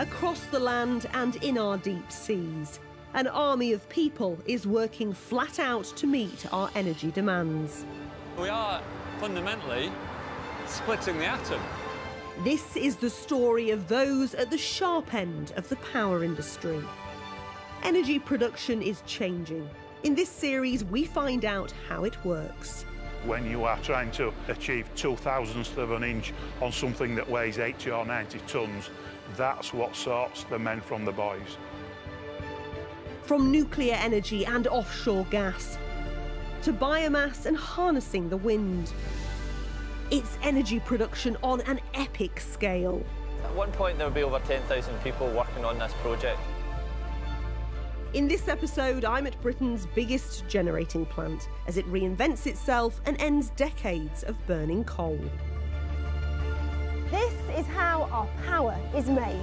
across the land and in our deep seas. An army of people is working flat out to meet our energy demands. We are fundamentally splitting the atom. This is the story of those at the sharp end of the power industry. Energy production is changing. In this series, we find out how it works. When you are trying to achieve two thousandths of an inch on something that weighs 80 or 90 tonnes, that's what sorts the men from the boys. From nuclear energy and offshore gas to biomass and harnessing the wind. It's energy production on an epic scale. At one point, there would be over 10,000 people working on this project. In this episode, I'm at Britain's biggest generating plant as it reinvents itself and ends decades of burning coal. Is how our power is made.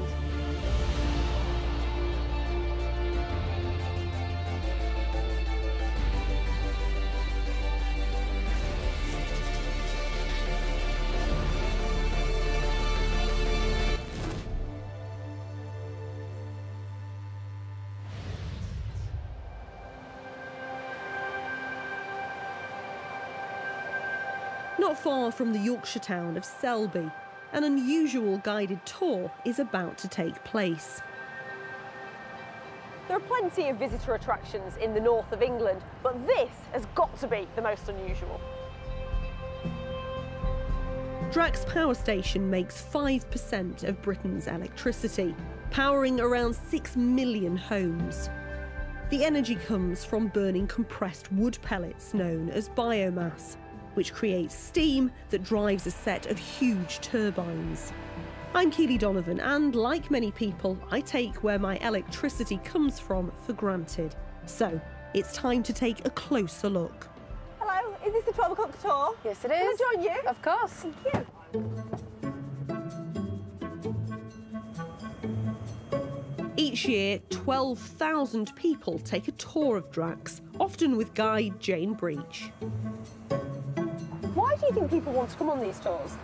Not far from the Yorkshire town of Selby, an unusual guided tour is about to take place. There are plenty of visitor attractions in the north of England, but this has got to be the most unusual. Drax Power Station makes 5% of Britain's electricity, powering around 6 million homes. The energy comes from burning compressed wood pellets known as biomass, which creates steam that drives a set of huge turbines. I'm Keeley Donovan, and like many people, I take where my electricity comes from for granted. So, it's time to take a closer look. Hello, is this the 12 o'clock tour? Yes, it is. Can I join you? Of course. Thank you. Each year, 12,000 people take a tour of Drax, often with guide Jane Breach. Why do you think people want to come on these tours?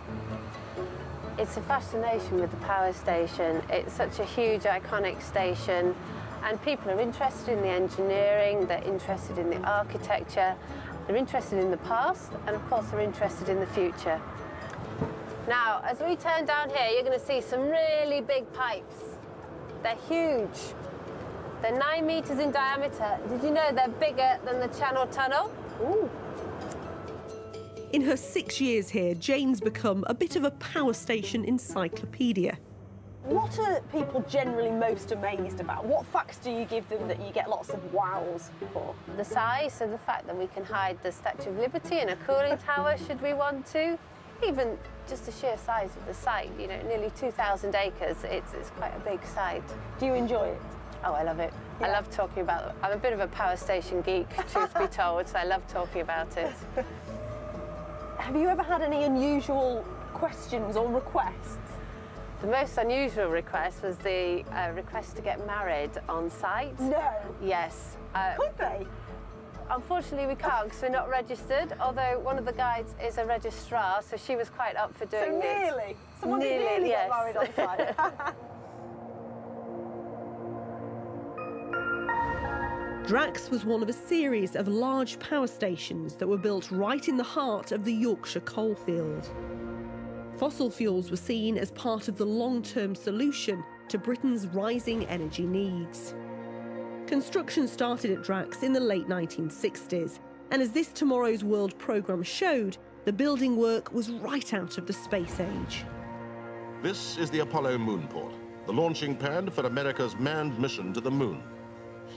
It's a fascination with the power station. It's such a huge, iconic station, and people are interested in the engineering, they're interested in the architecture, they're interested in the past, and of course, they're interested in the future. Now, as we turn down here, you're going to see some really big pipes. They're huge. They're nine meters in diameter. Did you know they're bigger than the Channel Tunnel? Ooh. In her six years here, Jane's become a bit of a power station encyclopedia. What are people generally most amazed about? What facts do you give them that you get lots of wows for? The size, and the fact that we can hide the Statue of Liberty in a cooling tower should we want to. Even just the sheer size of the site, you know, nearly 2,000 acres, it's, it's quite a big site. Do you enjoy it? Oh, I love it. I love talking about it. I'm a bit of a power station geek, truth be told, so I love talking about it. Have you ever had any unusual questions or requests? The most unusual request was the uh, request to get married on site. No. Yes. Uh, Could they? unfortunately, we can't because we're not registered, although one of the guides is a registrar, so she was quite up for doing it. So it. nearly. Someone Nearly, nearly yes. get married on site. Drax was one of a series of large power stations that were built right in the heart of the Yorkshire coalfield. Fossil fuels were seen as part of the long term solution to Britain's rising energy needs. Construction started at Drax in the late 1960s, and as this Tomorrow's World programme showed, the building work was right out of the space age. This is the Apollo moonport, the launching pad for America's manned mission to the moon.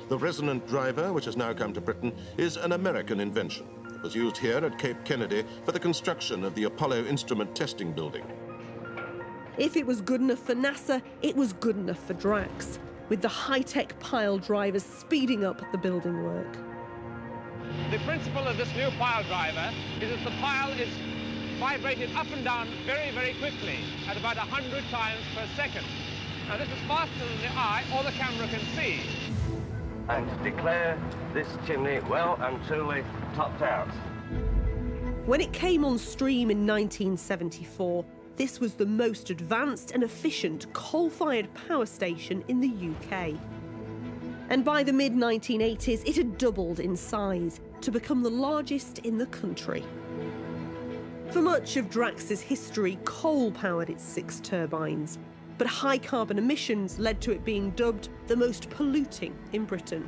The resonant driver, which has now come to Britain, is an American invention. It was used here at Cape Kennedy for the construction of the Apollo Instrument Testing Building. If it was good enough for NASA, it was good enough for Drax, with the high tech pile drivers speeding up the building work. The principle of this new pile driver is that the pile is vibrated up and down very, very quickly at about 100 times per second. Now this is faster than the eye or the camera can see. And declare this chimney well and truly topped out. When it came on stream in 1974, this was the most advanced and efficient coal fired power station in the UK. And by the mid 1980s, it had doubled in size to become the largest in the country. For much of Drax's history, coal powered its six turbines, but high carbon emissions led to it being dubbed the most polluting in Britain.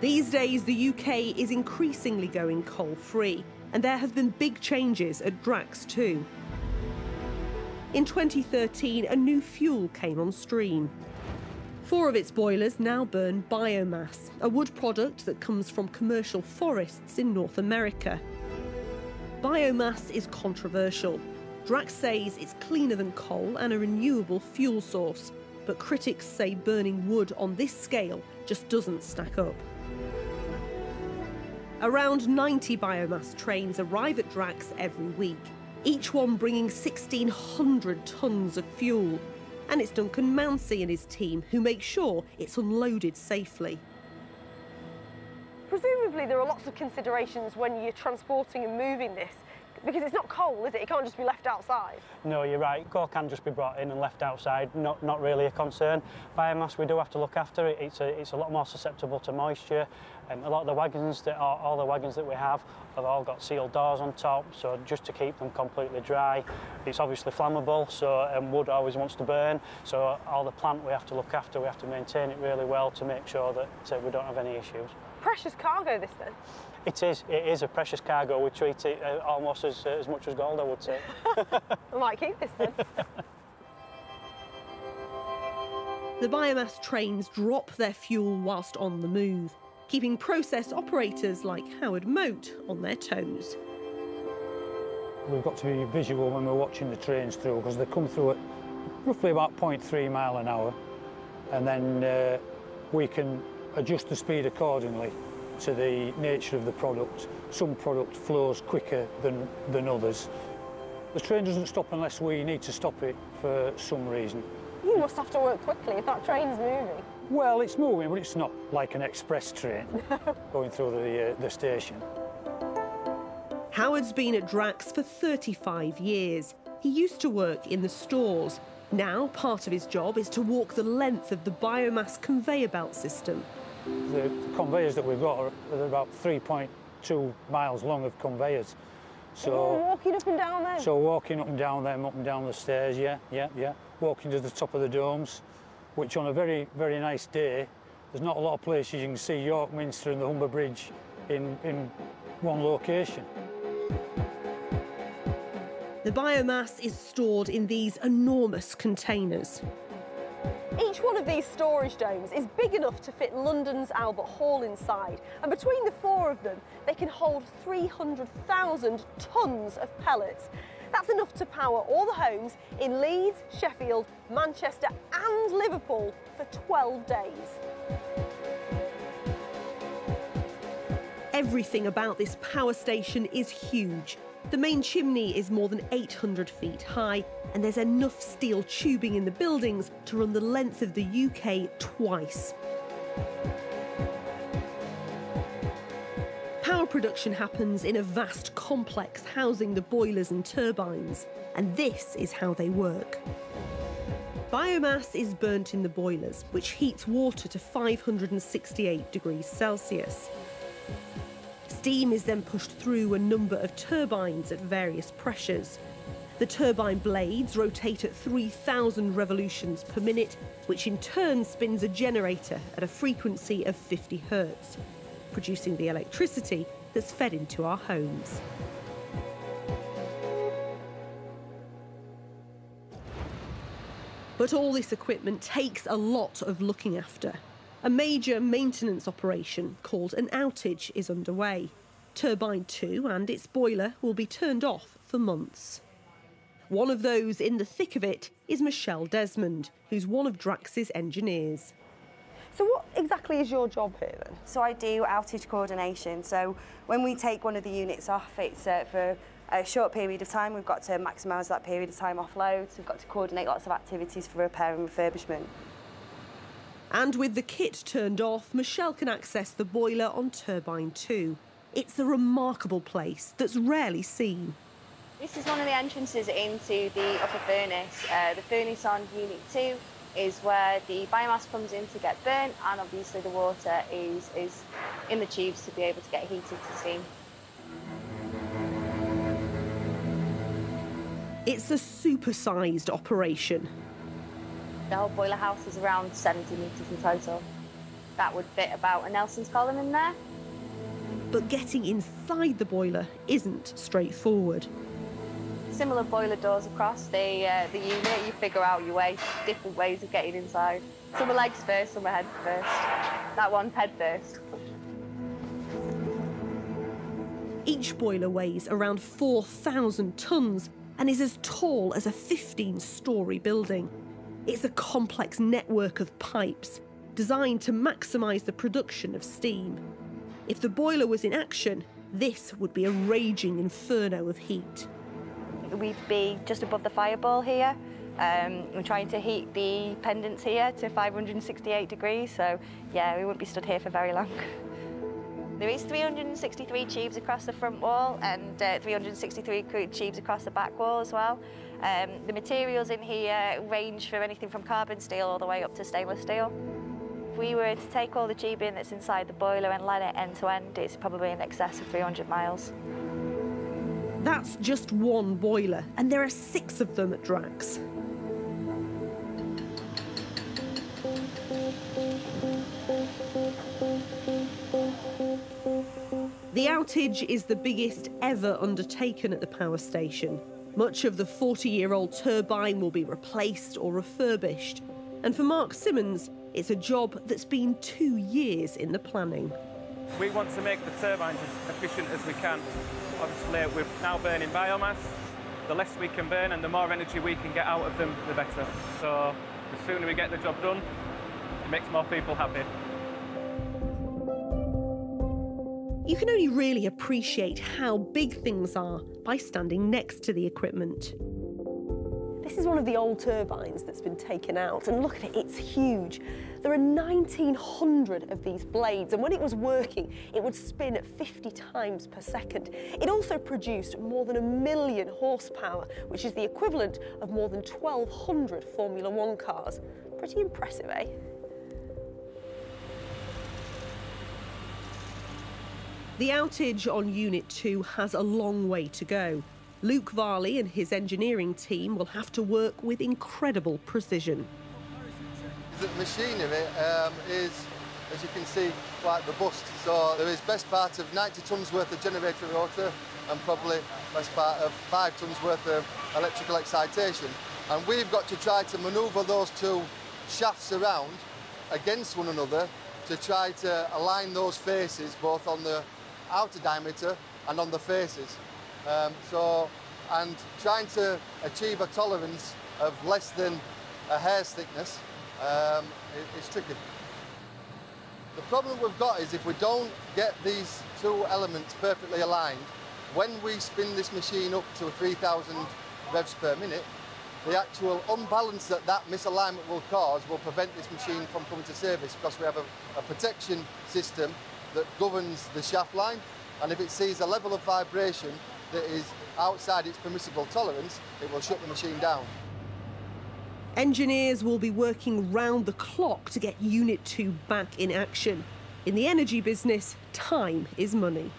These days, the UK is increasingly going coal free, and there have been big changes at Drax too. In 2013, a new fuel came on stream. Four of its boilers now burn biomass, a wood product that comes from commercial forests in North America. Biomass is controversial. Drax says it's cleaner than coal and a renewable fuel source, but critics say burning wood on this scale just doesn't stack up. Around 90 biomass trains arrive at Drax every week, each one bringing 1,600 tonnes of fuel. And it's Duncan Mounsey and his team who make sure it's unloaded safely. Presumably there are lots of considerations when you're transporting and moving this because it's not coal, is it? It can't just be left outside. No, you're right. Coal can just be brought in and left outside. Not, not really a concern. Biomass, we do have to look after it. It's a, it's a lot more susceptible to moisture. Um, a lot of the wagons, that are, all the wagons that we have, have all got sealed doors on top, so just to keep them completely dry. It's obviously flammable, so um, wood always wants to burn. So all the plant we have to look after, we have to maintain it really well to make sure that uh, we don't have any issues. Precious cargo, this then. It is. It is a precious cargo. We treat it uh, almost as, uh, as much as gold, I would say. I might keep this then. the biomass trains drop their fuel whilst on the move, keeping process operators like Howard Moat on their toes. We've got to be visual when we're watching the trains through because they come through at roughly about 0.3 mile an hour and then uh, we can adjust the speed accordingly to the nature of the product. Some product flows quicker than, than others. The train doesn't stop unless we need to stop it for some reason. You must have to work quickly if that train's moving. Well, it's moving, but it's not like an express train going through the, uh, the station. Howard's been at Drax for 35 years. He used to work in the stores. Now, part of his job is to walk the length of the biomass conveyor belt system. The conveyors that we've got are about 3.2 miles long of conveyors. So walking up and down them. So walking up and down them, up and down the stairs, yeah, yeah, yeah. Walking to the top of the domes, which on a very, very nice day, there's not a lot of places you can see York Minster and the Humber Bridge in, in one location. The biomass is stored in these enormous containers. Each one of these storage domes is big enough to fit London's Albert Hall inside, and between the four of them, they can hold 300,000 tonnes of pellets. That's enough to power all the homes in Leeds, Sheffield, Manchester and Liverpool for 12 days. Everything about this power station is huge. The main chimney is more than 800 feet high, and there's enough steel tubing in the buildings to run the length of the UK twice. Power production happens in a vast complex housing the boilers and turbines, and this is how they work. Biomass is burnt in the boilers, which heats water to 568 degrees Celsius. Steam is then pushed through a number of turbines at various pressures. The turbine blades rotate at 3,000 revolutions per minute, which in turn spins a generator at a frequency of 50 hertz, producing the electricity that's fed into our homes. But all this equipment takes a lot of looking after. A major maintenance operation called an outage is underway. Turbine 2 and its boiler will be turned off for months. One of those in the thick of it is Michelle Desmond, who's one of Drax's engineers. So what exactly is your job here then? So I do outage coordination. So when we take one of the units off, it's uh, for a short period of time. We've got to maximise that period of time offload. So we've got to coordinate lots of activities for repair and refurbishment. And with the kit turned off, Michelle can access the boiler on Turbine 2. It's a remarkable place that's rarely seen. This is one of the entrances into the upper furnace. Uh, the furnace on Unit 2 is where the biomass comes in to get burnt and obviously the water is, is in the tubes to be able to get heated to steam. It's a supersized operation. The whole boiler house is around 70 metres in total. That would fit about a Nelson's column in there. But getting inside the boiler isn't straightforward. Similar boiler doors across the, uh, the unit, you figure out your way, different ways of getting inside. Some are legs first, some are head first. That one's head first. Each boiler weighs around 4,000 tonnes and is as tall as a 15 story building. It's a complex network of pipes designed to maximise the production of steam. If the boiler was in action, this would be a raging inferno of heat. We'd be just above the fireball here. Um, we're trying to heat the pendants here to 568 degrees, so yeah, we wouldn't be stood here for very long. There is 363 tubes across the front wall and uh, 363 tubes across the back wall as well. Um, the materials in here range from anything from carbon steel all the way up to stainless steel. If we were to take all the tubing that's inside the boiler and line it end to end, it's probably in excess of 300 miles. That's just one boiler, and there are six of them at Drax. The outage is the biggest ever undertaken at the power station. Much of the 40 year old turbine will be replaced or refurbished. And for Mark Simmons, it's a job that's been two years in the planning. We want to make the turbines as efficient as we can. Obviously, uh, we're now burning biomass. The less we can burn and the more energy we can get out of them, the better. So the sooner we get the job done, it makes more people happy. You can only really appreciate how big things are by standing next to the equipment. This is one of the old turbines that's been taken out, and look at it, it's huge. There are 1,900 of these blades, and when it was working, it would spin at 50 times per second. It also produced more than a million horsepower, which is the equivalent of more than 1,200 Formula One cars. Pretty impressive, eh? The outage on Unit 2 has a long way to go. Luke Varley and his engineering team will have to work with incredible precision. The machinery um, is, as you can see, quite robust. So there is best part of 90 tonnes worth of generator rotor and probably best part of 5 tonnes worth of electrical excitation. And we've got to try to manoeuvre those two shafts around against one another to try to align those faces both on the outer diameter and on the faces. Um, so, and trying to achieve a tolerance of less than a hair's thickness um, is tricky. The problem we've got is if we don't get these two elements perfectly aligned, when we spin this machine up to 3,000 revs per minute, the actual unbalance that that misalignment will cause will prevent this machine from coming to service because we have a, a protection system that governs the shaft line and if it sees a level of vibration that is outside its permissible tolerance, it will shut the machine down. Engineers will be working round the clock to get Unit 2 back in action. In the energy business, time is money.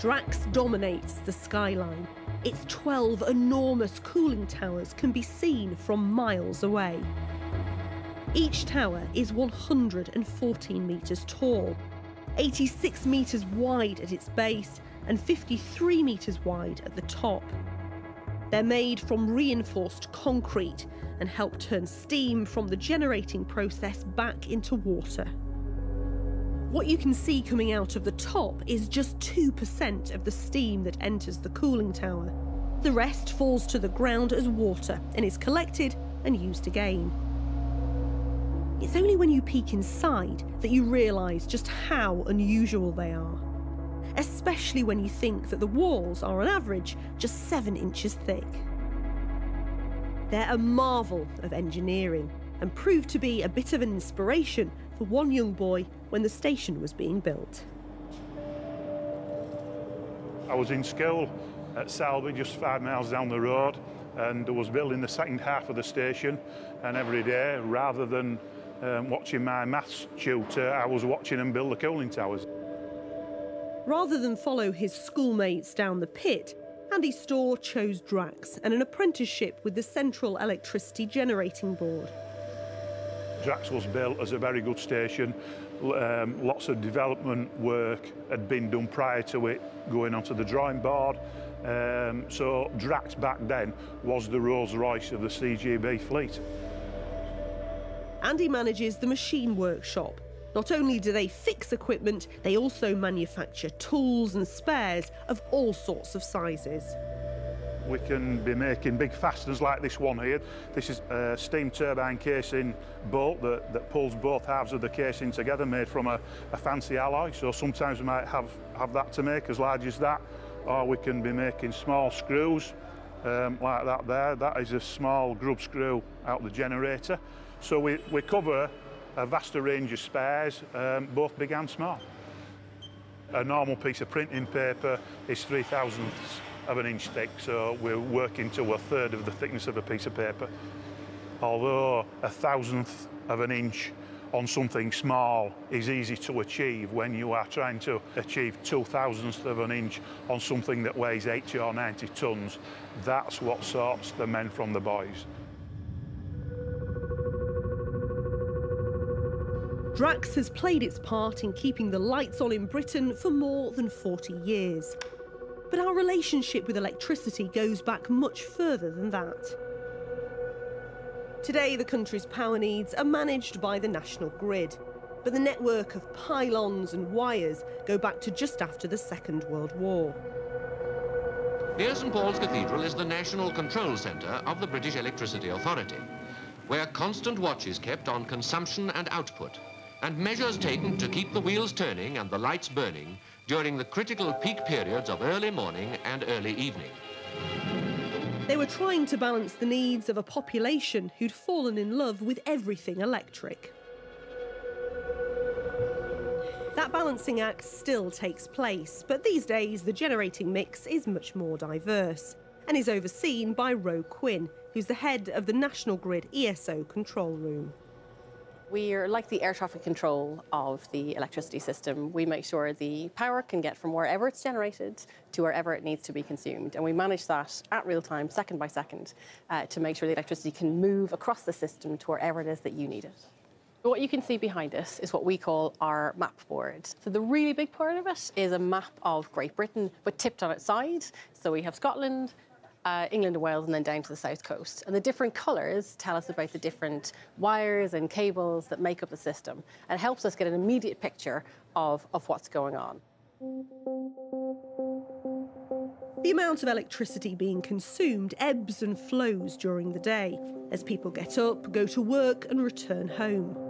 Drax dominates the skyline. Its 12 enormous cooling towers can be seen from miles away. Each tower is 114 metres tall, 86 metres wide at its base, and 53 metres wide at the top. They're made from reinforced concrete and help turn steam from the generating process back into water. What you can see coming out of the top is just 2% of the steam that enters the cooling tower. The rest falls to the ground as water and is collected and used again. It's only when you peek inside that you realise just how unusual they are. Especially when you think that the walls are on average just seven inches thick. They're a marvel of engineering, and proved to be a bit of an inspiration for one young boy when the station was being built. I was in school at Selby, just five miles down the road, and I was building the second half of the station. And every day, rather than um, watching my maths tutor, I was watching him build the cooling towers. Rather than follow his schoolmates down the pit, Andy Storr chose Drax and an apprenticeship with the Central Electricity Generating Board. Drax was built as a very good station. Um, lots of development work had been done prior to it going onto the drawing board. Um, so Drax back then was the Rolls Royce of the CEGB fleet. Andy manages the machine workshop. Not only do they fix equipment, they also manufacture tools and spares of all sorts of sizes. We can be making big fasteners like this one here. This is a steam turbine casing bolt that, that pulls both halves of the casing together, made from a, a fancy alloy. So sometimes we might have, have that to make as large as that, or we can be making small screws um, like that there. That is a small grub screw out the generator. So we, we cover a vaster range of spares, um, both big and small. A normal piece of printing paper is three thousandths of an inch thick, so we're working to a third of the thickness of a piece of paper. Although a thousandth of an inch on something small is easy to achieve when you are trying to achieve two thousandths of an inch on something that weighs 80 or 90 tons. That's what sorts the men from the boys. Drax has played its part in keeping the lights on in Britain for more than 40 years. But our relationship with electricity goes back much further than that. Today, the country's power needs are managed by the national grid, but the network of pylons and wires go back to just after the Second World War. Here, St Paul's Cathedral is the national control centre of the British Electricity Authority, where constant watch is kept on consumption and output, and measures taken to keep the wheels turning and the lights burning during the critical peak periods of early morning and early evening. They were trying to balance the needs of a population who'd fallen in love with everything electric. That balancing act still takes place, but these days the generating mix is much more diverse and is overseen by Ro Quinn, who's the head of the National Grid ESO control room. We're like the air traffic control of the electricity system. We make sure the power can get from wherever it's generated to wherever it needs to be consumed. And we manage that at real time, second by second, uh, to make sure the electricity can move across the system to wherever it is that you need it. What you can see behind us is what we call our map board. So the really big part of it is a map of Great Britain, but tipped on its side. So we have Scotland, uh, England and Wales, and then down to the south coast. And the different colours tell us about the different wires and cables that make up the system and helps us get an immediate picture of, of what's going on. The amount of electricity being consumed ebbs and flows during the day as people get up, go to work, and return home.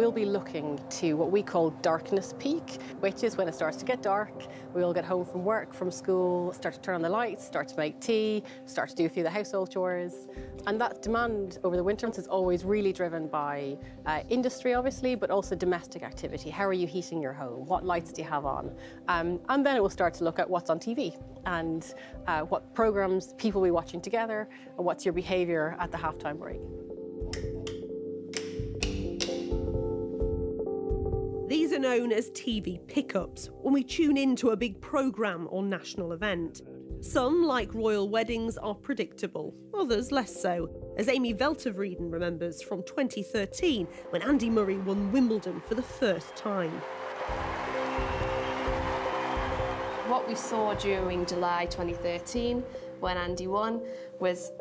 We'll be looking to what we call darkness peak, which is when it starts to get dark. We'll get home from work, from school, start to turn on the lights, start to make tea, start to do a few of the household chores. And that demand over the winter months is always really driven by uh, industry, obviously, but also domestic activity. How are you heating your home? What lights do you have on? Um, and then it will start to look at what's on TV and uh, what programs people will be watching together and what's your behaviour at the halftime break. Known as TV pickups when we tune into a big programme or national event. Some, like royal weddings, are predictable, others less so, as Amy Veltervreden remembers from 2013 when Andy Murray won Wimbledon for the first time. What we saw during July 2013 when Andy won was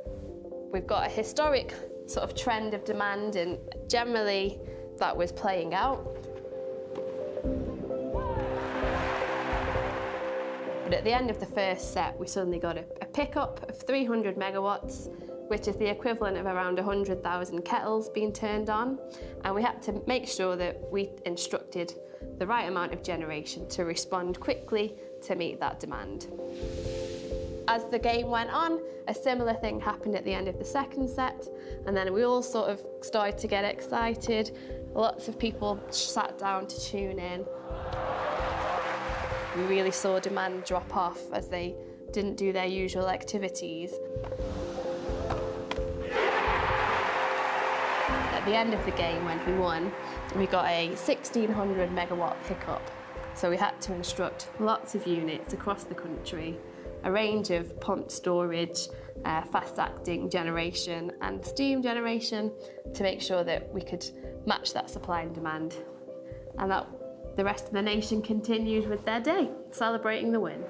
we've got a historic sort of trend of demand and generally that was playing out. But at the end of the first set, we suddenly got a, a pickup of 300 megawatts, which is the equivalent of around 100,000 kettles being turned on. And we had to make sure that we instructed the right amount of generation to respond quickly to meet that demand. As the game went on, a similar thing happened at the end of the second set, and then we all sort of started to get excited. Lots of people sat down to tune in. We really saw demand drop off as they didn't do their usual activities. At the end of the game, when we won, we got a 1600 megawatt pickup. So we had to instruct lots of units across the country, a range of pumped storage, uh, fast-acting generation and steam generation to make sure that we could match that supply and demand. And that the rest of the nation continued with their day, celebrating the win.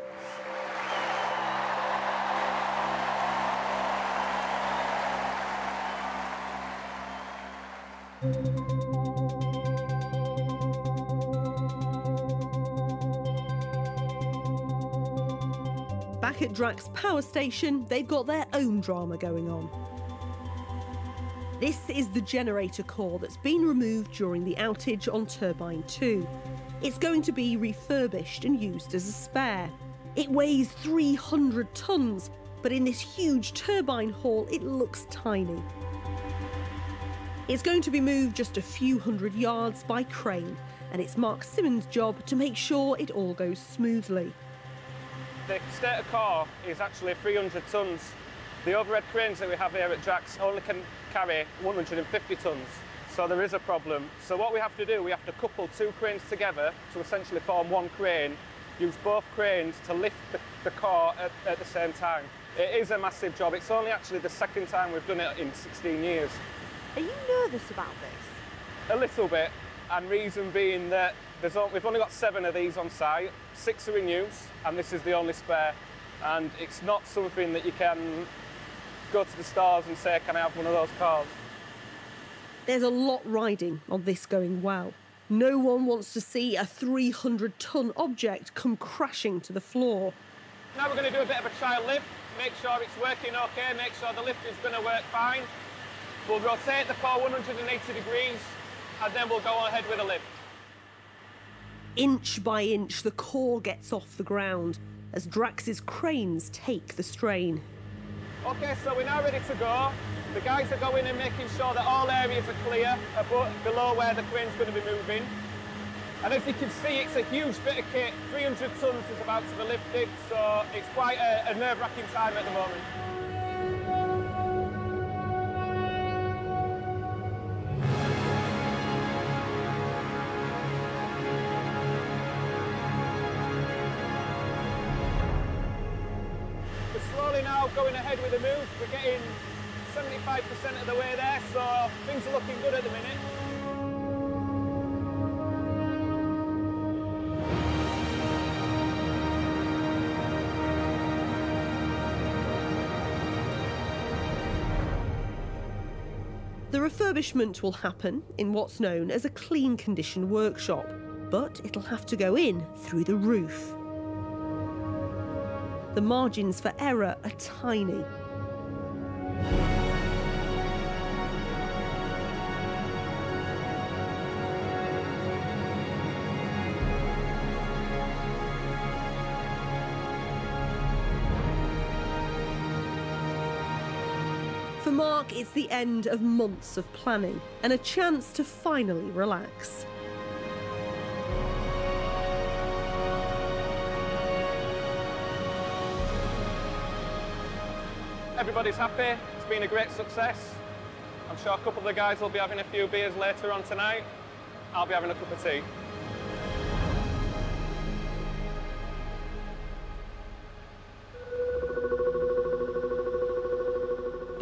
Back at Drax Power Station, they've got their own drama going on. This is the generator core that's been removed during the outage on Turbine 2. It's going to be refurbished and used as a spare. It weighs 300 tonnes, but in this huge turbine hall, it looks tiny. It's going to be moved just a few hundred yards by crane, and it's Mark Simmons' job to make sure it all goes smoothly. The stator core is actually 300 tonnes. The overhead cranes that we have here at Drax only can carry 150 tonnes. So there is a problem. So what we have to do, we have to couple two cranes together to essentially form one crane, use both cranes to lift the, the core at, at the same time. It is a massive job. It's only actually the second time we've done it in 16 years. Are you nervous about this? A little bit, and reason being that there's only, we've only got seven of these on site, six are in use, and this is the only spare. And it's not something that you can go to the stars and say, can I have one of those cars? There's a lot riding on this going well. No one wants to see a 300 tonne object come crashing to the floor. Now we're going to do a bit of a trial lift, make sure it's working okay, make sure the lift is going to work fine. We'll rotate the car 180 degrees and then we'll go ahead with a lift. Inch by inch, the core gets off the ground as Drax's cranes take the strain. Okay, so we're now ready to go. The guys are going and making sure that all areas are clear below where the crane's going to be moving. And as you can see, it's a huge bit of kit. 300 tonnes is about to be lifted, so it's quite a, a nerve-wracking time at the moment. 75% of the way there, so things are looking good at the minute. The refurbishment will happen in what's known as a clean condition workshop, but it'll have to go in through the roof. The margins for error are tiny. Mark, it's the end of months of planning and a chance to finally relax. Everybody's happy. It's been a great success. I'm sure a couple of the guys will be having a few beers later on tonight. I'll be having a cup of tea.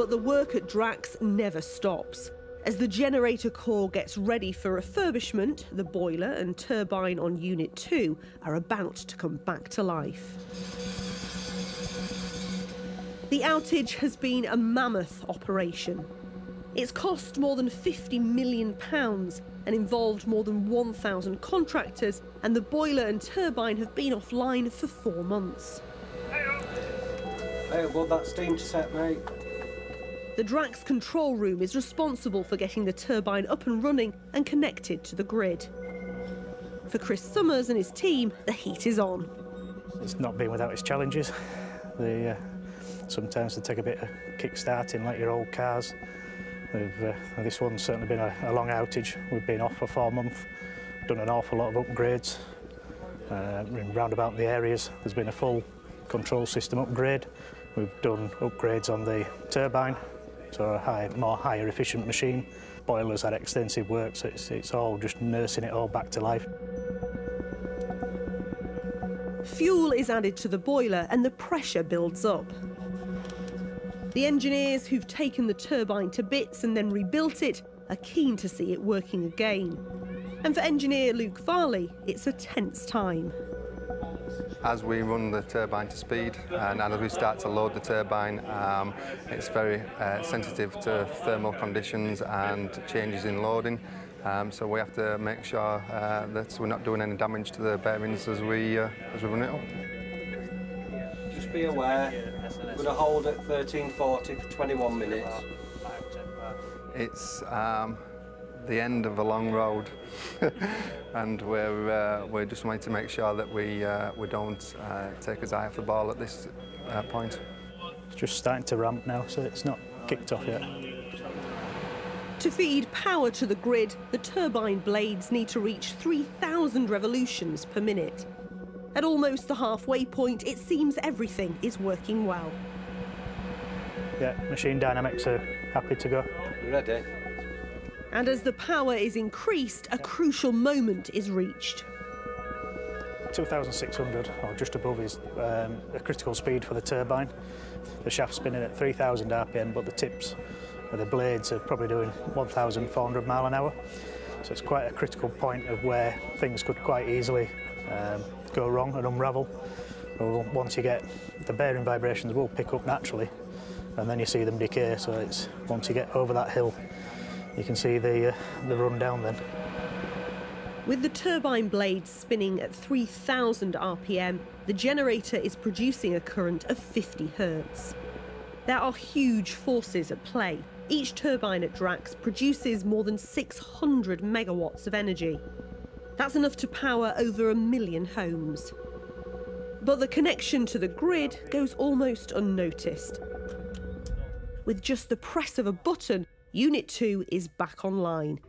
But the work at Drax never stops. As the generator core gets ready for refurbishment, the boiler and turbine on Unit 2 are about to come back to life. The outage has been a mammoth operation. It's cost more than £50 million and involved more than 1,000 contractors, and the boiler and turbine have been offline for four months. Hey, want that steam to set, mate? The Drax control room is responsible for getting the turbine up and running and connected to the grid. For Chris Summers and his team, the heat is on. It's not been without its challenges. Uh, sometimes they take a bit of kick-starting like your old cars. Uh, this one's certainly been a, a long outage. We've been off for four months, done an awful lot of upgrades. Uh, roundabout the areas, there's been a full control system upgrade. We've done upgrades on the turbine, so a high, more higher efficient machine. Boilers had extensive work, so it's, it's all just nursing it all back to life. Fuel is added to the boiler and the pressure builds up. The engineers who've taken the turbine to bits and then rebuilt it are keen to see it working again. And for engineer Luke Varley, it's a tense time. As we run the turbine to speed and as we start to load the turbine, um, it's very uh, sensitive to thermal conditions and changes in loading. Um, so we have to make sure uh, that we're not doing any damage to the bearings as we, uh, as we run it up. Just be aware, we're going to hold at 1340 for 21 minutes. It's um, the end of a long road and we're, uh, we're just wanting to make sure that we, uh, we don't uh, take his eye off the ball at this uh, point. It's just starting to ramp now, so it's not kicked off yet. To feed power to the grid, the turbine blades need to reach 3,000 revolutions per minute. At almost the halfway point, it seems everything is working well. Yeah, machine dynamics are happy to go. Ready. And as the power is increased, a crucial moment is reached. 2,600, or just above, is um, a critical speed for the turbine. The shaft's spinning at 3,000 RPM, but the tips of the blades are probably doing 1,400 mile an hour. So it's quite a critical point of where things could quite easily um, go wrong and unravel. Once you get the bearing vibrations will pick up naturally, and then you see them decay. So it's once you get over that hill, you can see the uh, the run down then. With the turbine blades spinning at 3,000 RPM, the generator is producing a current of 50 hertz. There are huge forces at play. Each turbine at Drax produces more than 600 megawatts of energy. That's enough to power over a million homes. But the connection to the grid goes almost unnoticed. With just the press of a button, Unit 2 is back online.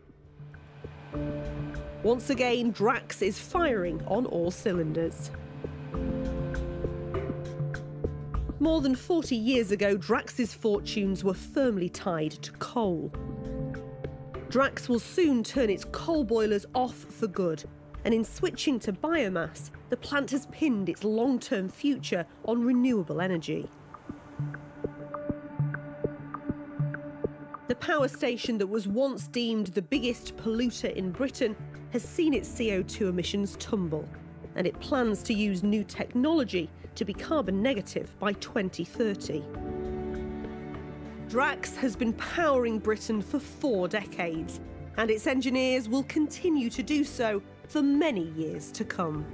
Once again, Drax is firing on all cylinders. More than 40 years ago, Drax's fortunes were firmly tied to coal. Drax will soon turn its coal boilers off for good, and in switching to biomass, the plant has pinned its long term future on renewable energy. The power station that was once deemed the biggest polluter in Britain has seen its CO2 emissions tumble, and it plans to use new technology to be carbon negative by 2030. Drax has been powering Britain for four decades, and its engineers will continue to do so for many years to come.